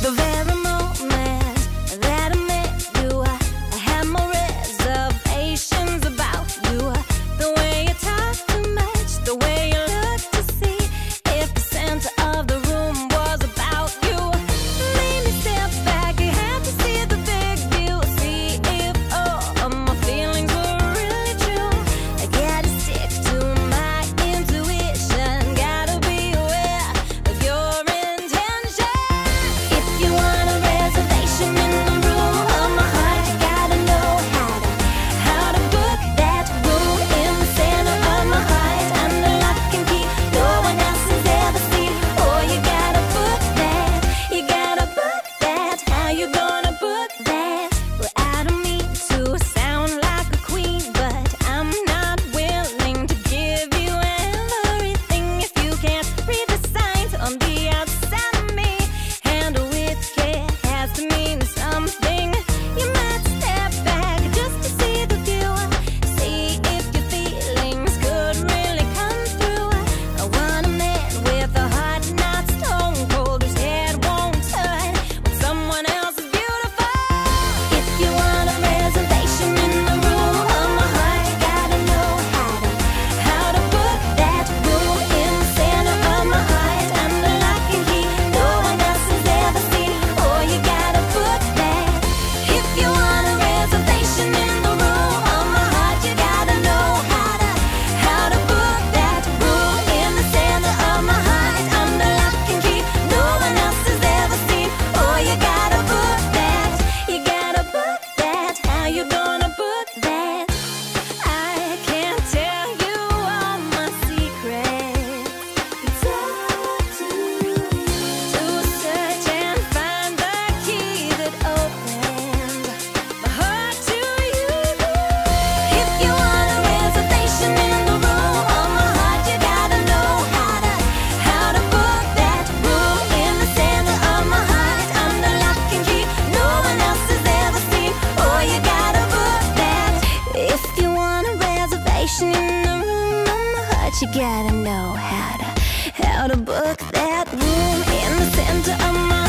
the van. You gotta know how to how to book that room in the center of my